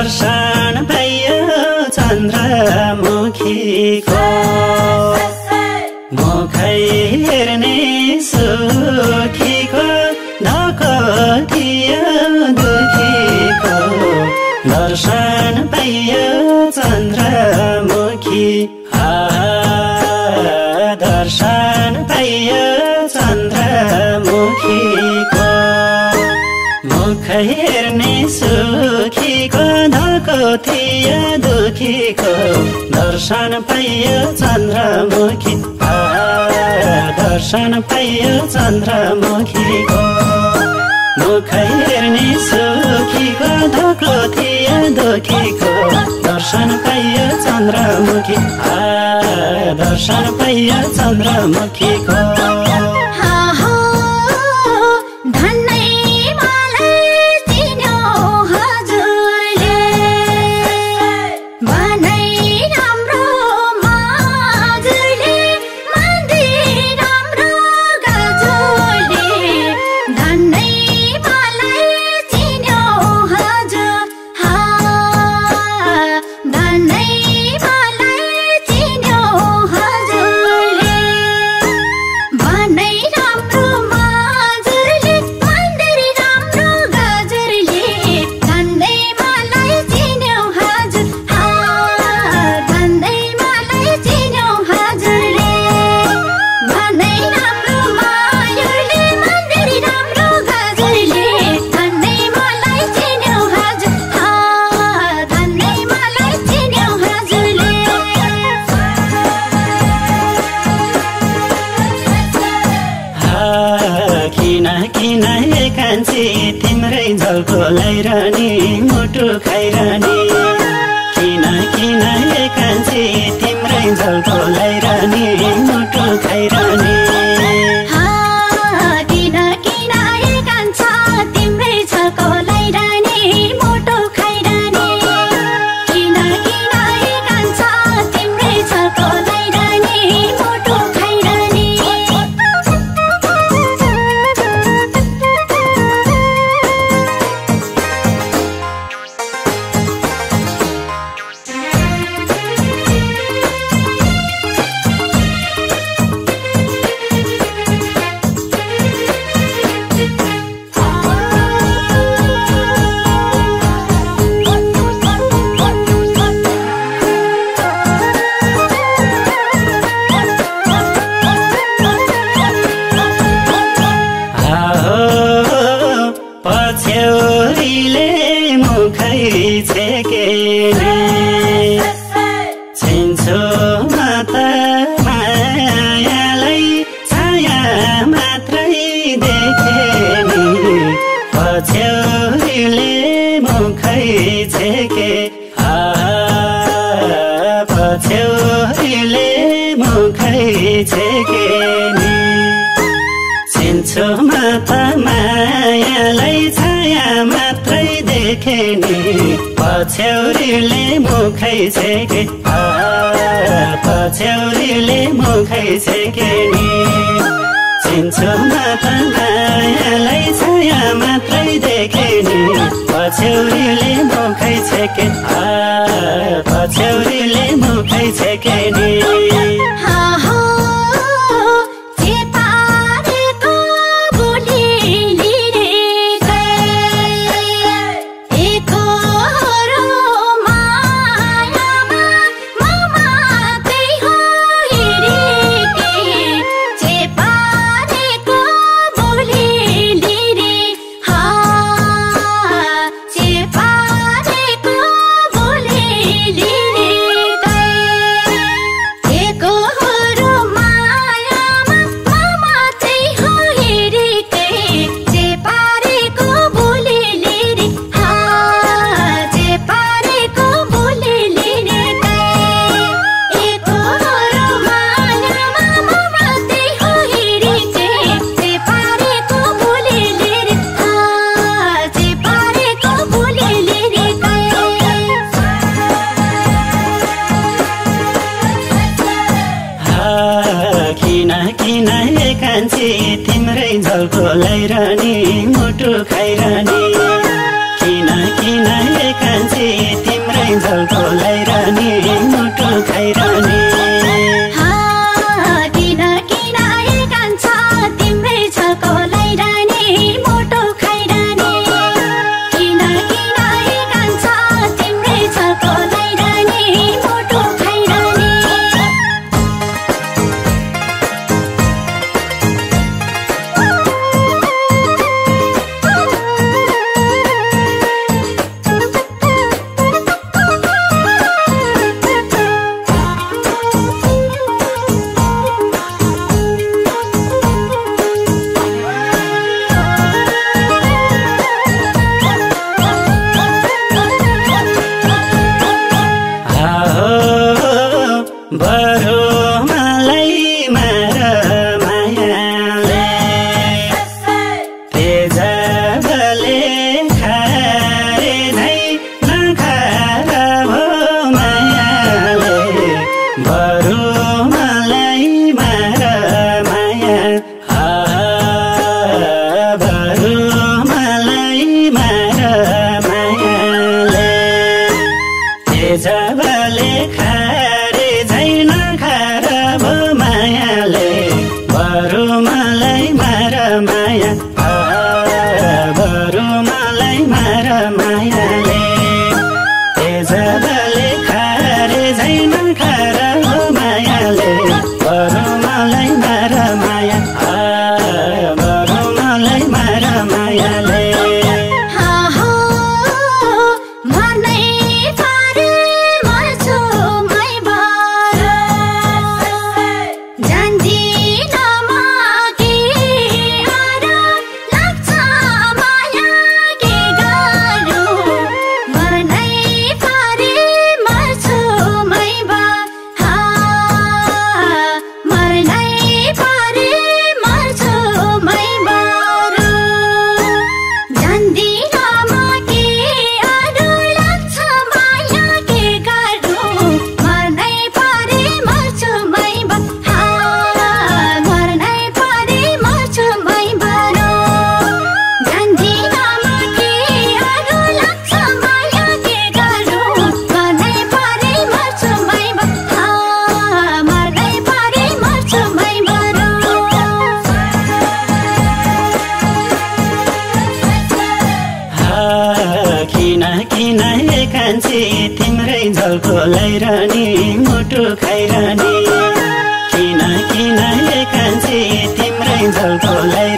दर्शन भयो चन्द्रमुखीको मुखै हेर्ने सुखीको धको थियो दुखीको दर्शन थियो दुखीको दर्शन पाइयो चन्द्रमुखी। दर्शन पाइयो चन्द्रमुखीको मुख हेर्ने सुखीको धको थियो दुखीको। दर्शन पाइयो चन्द्रमुखी। दर्शन पाइयो चन्द्रमुखीको। तिम्रै झल्को लाइरहने मुटु खाइरहने किन किन कान्छी तिम्रै झल्को लाइरहने चिन्छु म त मायालाई छाया मात्रै देखे नि। पछ्यौरीले मुखै छेके। पछ्यौरीले मुखै छेके नि। म त मायालाई छाया मात्रै देखे नि। पछ्यौरीले मुखै छेके। पछ्यौरीले dili कान्छी? तिम्रै झल्को लाइरहने मुटु खाइरहने। किन किन कान्छी? तिम्रै झल्को लाइरहने मुटु खाइरहने। तिम्रै झल्को लैरानी मुटु खैरानी। किन किन कान्छे तिम्रै झल्को लै